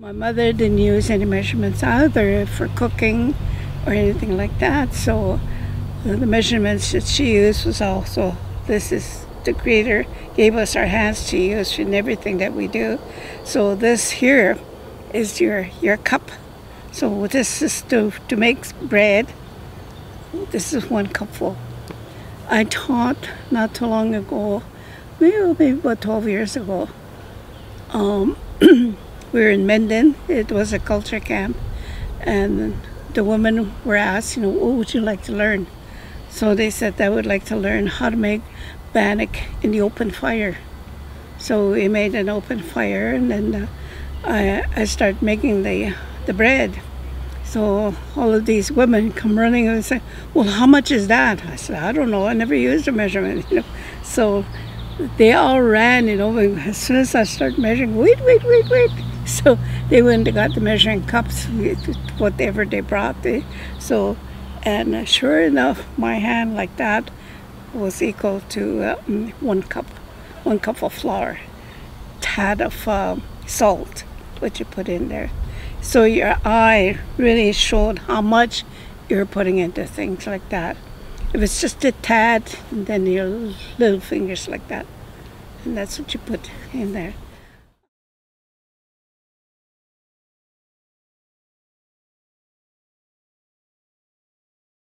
My mother didn't use any measurements either for cooking or anything like that. So the measurements that she used was also this is the creator gave us our hands to use in everything that we do. So this here is your your cup. So this is to to make bread. This is one cupful. I taught not too long ago, maybe maybe about 12 years ago. Um, we were in Minden. It was a culture camp, and the women were asked, you know, what would you like to learn? So they said they would like to learn how to make bannock in the open fire. So we made an open fire, and then uh, I I started making the the bread. So all of these women come running and say, "Well, how much is that?" I said, "I don't know. I never used a measurement." You know, so they all ran. You know, as soon as I started measuring, wait, wait, wait, wait. So they went and got the measuring cups, with whatever they brought. They, so, and uh, sure enough, my hand like that was equal to uh, one cup, one cup of flour, tad of uh, salt, what you put in there. So your eye really showed how much you're putting into things like that. If it's just a tad, then your little fingers like that, and that's what you put in there.